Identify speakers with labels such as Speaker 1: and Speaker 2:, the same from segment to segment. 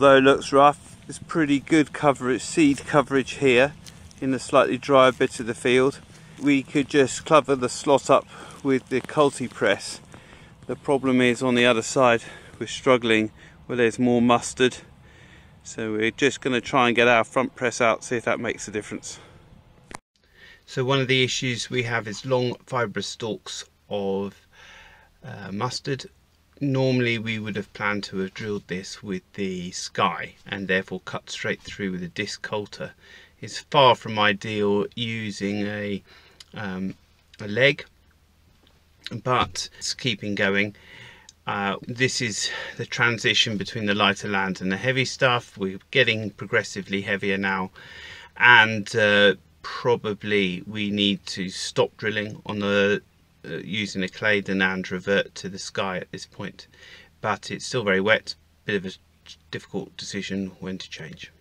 Speaker 1: although looks rough, there's pretty good coverage, seed coverage here in the slightly drier bit of the field. We could just cover the slot up with the culti press. The problem is on the other side, we're struggling where there's more mustard. So we're just going to try and get our front press out, see if that makes a difference. So one of the issues we have is long fibrous stalks of uh, mustard. Normally we would have planned to have drilled this with the sky and therefore cut straight through with a disc coulter. It's far from ideal using a, um, a leg but it's keeping going. Uh, this is the transition between the lighter land and the heavy stuff. We're getting progressively heavier now and uh, probably we need to stop drilling on the uh, using a Claydon and revert to the sky at this point but it's still very wet. Bit of a difficult decision when to change.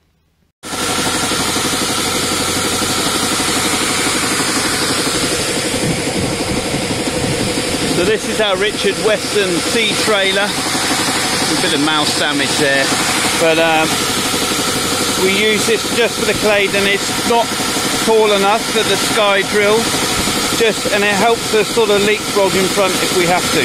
Speaker 1: So this is our Richard Western sea trailer. A bit of mouse damage there but um, we use this just for the Claydon it's not tall enough for the sky drill just and it helps us sort of leapfrog in front if we have to.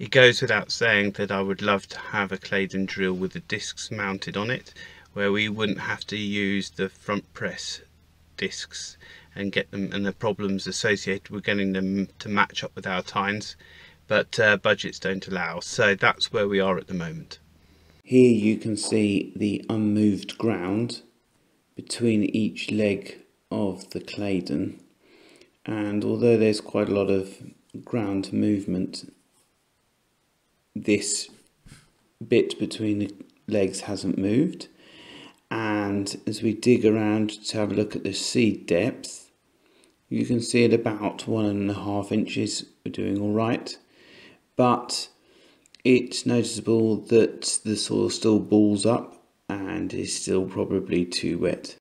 Speaker 1: It goes without saying that I would love to have a Claydon drill with the discs mounted on it where we wouldn't have to use the front press discs and get them and the problems associated with getting them to match up with our tines but uh, budgets don't allow. So that's where we are at the moment.
Speaker 2: Here you can see the unmoved ground between each leg of the Claydon. And although there's quite a lot of ground movement this bit between the legs hasn't moved and as we dig around to have a look at the seed depth you can see at about one and a half inches we're doing all right but it's noticeable that the soil still balls up and is still probably too wet.